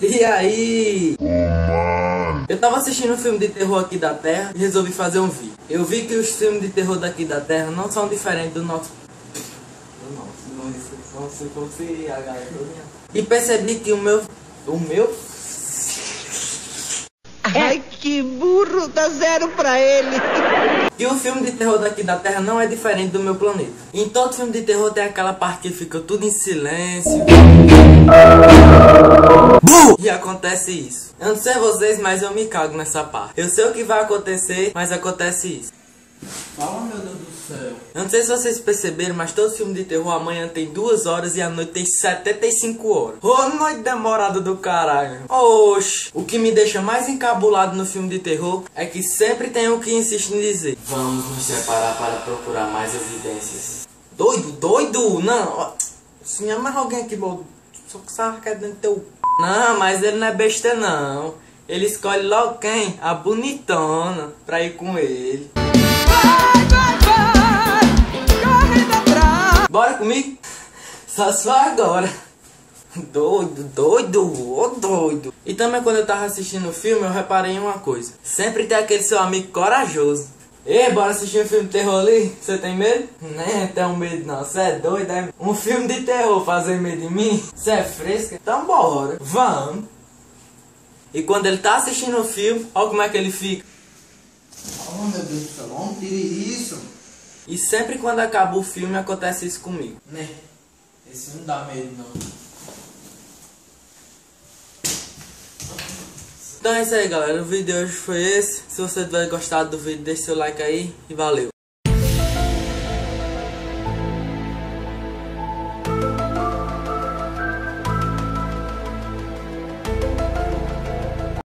E aí? Eu tava assistindo um filme de terror aqui da Terra e resolvi fazer um vídeo. Eu vi que os filmes de terror daqui da Terra não são diferentes do nosso. Do nosso, não se fosse a galera. E percebi que o meu. O meu. Ai, que burro, dá zero pra ele. E o filme de terror daqui da Terra não é diferente do meu planeta. Em todo filme de terror tem aquela parte que fica tudo em silêncio. E acontece isso. Eu não sei vocês, mas eu me cago nessa parte. Eu sei o que vai acontecer, mas acontece isso. Fala, meu Deus do céu. Eu não sei se vocês perceberam, mas todo filme de terror amanhã tem 2 horas e a noite tem 75 horas. Ô, noite demorada do caralho. Oxi. O que me deixa mais encabulado no filme de terror é que sempre tem um que insiste em dizer: Vamos nos separar para procurar mais evidências. Doido, doido? Não. Se mais alguém aqui, bom, só que é dentro do teu. Não, mas ele não é besta, não. Ele escolhe logo quem? A bonitona pra ir com ele. Bora comigo? Só só agora. Doido, doido, ô doido. E também quando eu tava assistindo o filme, eu reparei em uma coisa. Sempre tem aquele seu amigo corajoso. Ei, bora assistir um filme de terror ali? Você tem medo? Nem tenho medo não, você é doido, é? Um filme de terror fazer medo em mim? Você é fresca? Então bora, vamos. E quando ele tá assistindo o filme, olha como é que ele fica. Oh, meu Deus do céu, não tire isso. E sempre quando acaba o filme acontece isso comigo. Né? Esse não dá medo, não. Então é isso aí galera, o vídeo de hoje foi esse. Se você tiver gostado do vídeo, deixe seu like aí e valeu.